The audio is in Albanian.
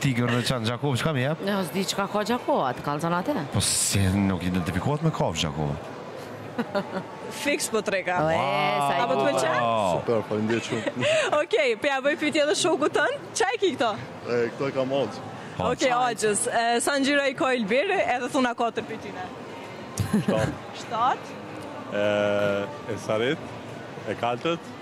Tigër dhe qen Gjakovë çka më jep? Ne os di çka ka Gjakova, të kallzon atë. Po si nuk identifikohet me kafshë Gjakova. Fiks po treka. Wow. Apo të pëlqen? Super, faleminderit shumë. Okej, po ja bëj pyetje edhe shokut tën. Çfarë e ke këto? E këto e kam mod. Po, Okej, Agjës, sa ngjyra i ka ylberi? Edhe thuna katër prej tyne. Shtat. Shtat. E e sarit, e kaltët.